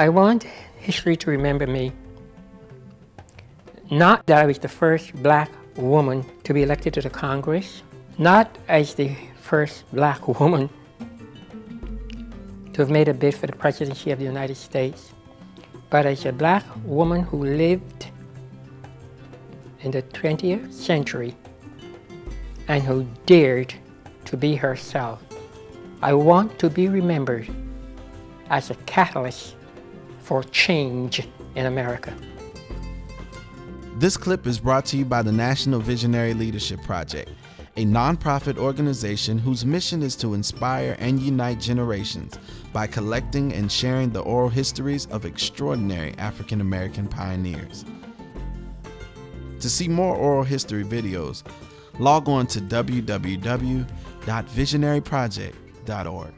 I want history to remember me not that I was the first black woman to be elected to the Congress, not as the first black woman to have made a bid for the presidency of the United States, but as a black woman who lived in the 20th century and who dared to be herself. I want to be remembered as a catalyst for change in America. This clip is brought to you by the National Visionary Leadership Project, a nonprofit organization whose mission is to inspire and unite generations by collecting and sharing the oral histories of extraordinary African American pioneers. To see more oral history videos, log on to www.visionaryproject.org.